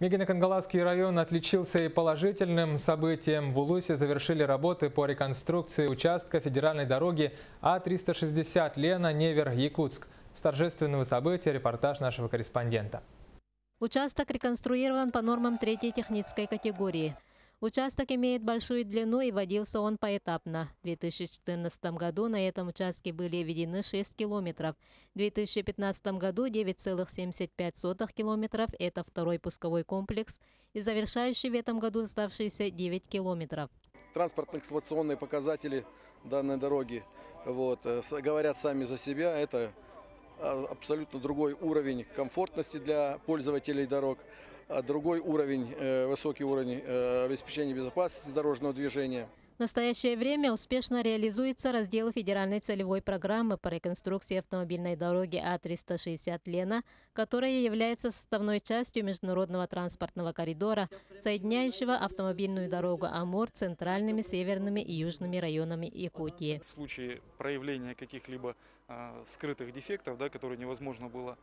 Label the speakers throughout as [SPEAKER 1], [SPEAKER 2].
[SPEAKER 1] Мегино-Кангаласский район отличился и положительным событием. В Улусе завершили работы по реконструкции участка федеральной дороги А-360 Лена-Невер-Якутск. С торжественного события репортаж нашего корреспондента.
[SPEAKER 2] Участок реконструирован по нормам третьей технической категории – Участок имеет большую длину и водился он поэтапно. В 2014 году на этом участке были введены 6 километров. В 2015 году 9,75 километров – это второй пусковой комплекс, и завершающий в этом году оставшиеся 9 километров.
[SPEAKER 3] Транспортно-эксплуатационные показатели данной дороги вот, э, говорят сами за себя. Это абсолютно другой уровень комфортности для пользователей дорог, а другой уровень, э, высокий уровень э, обеспечения безопасности дорожного движения.
[SPEAKER 2] В настоящее время успешно реализуется раздел федеральной целевой программы по реконструкции автомобильной дороги А-360 Лена, которая является составной частью международного транспортного коридора, соединяющего автомобильную дорогу Амур центральными, северными и южными районами Якутии.
[SPEAKER 4] В случае проявления каких-либо а, скрытых дефектов, да, которые невозможно было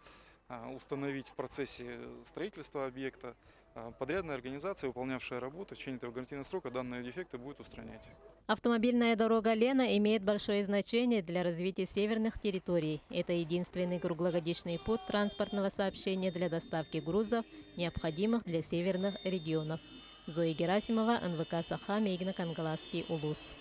[SPEAKER 4] установить в процессе строительства объекта, а, подрядная организация, выполнявшая работу, в течение этого гарантийного срока данные дефекты будет устранять.
[SPEAKER 2] Автомобильная дорога Лена имеет большое значение для развития северных территорий. Это единственный круглогодичный путь транспортного сообщения для доставки грузов, необходимых для северных регионов. Зоя Герасимова, НВК Саха, Мегна Кангаласский, Улус.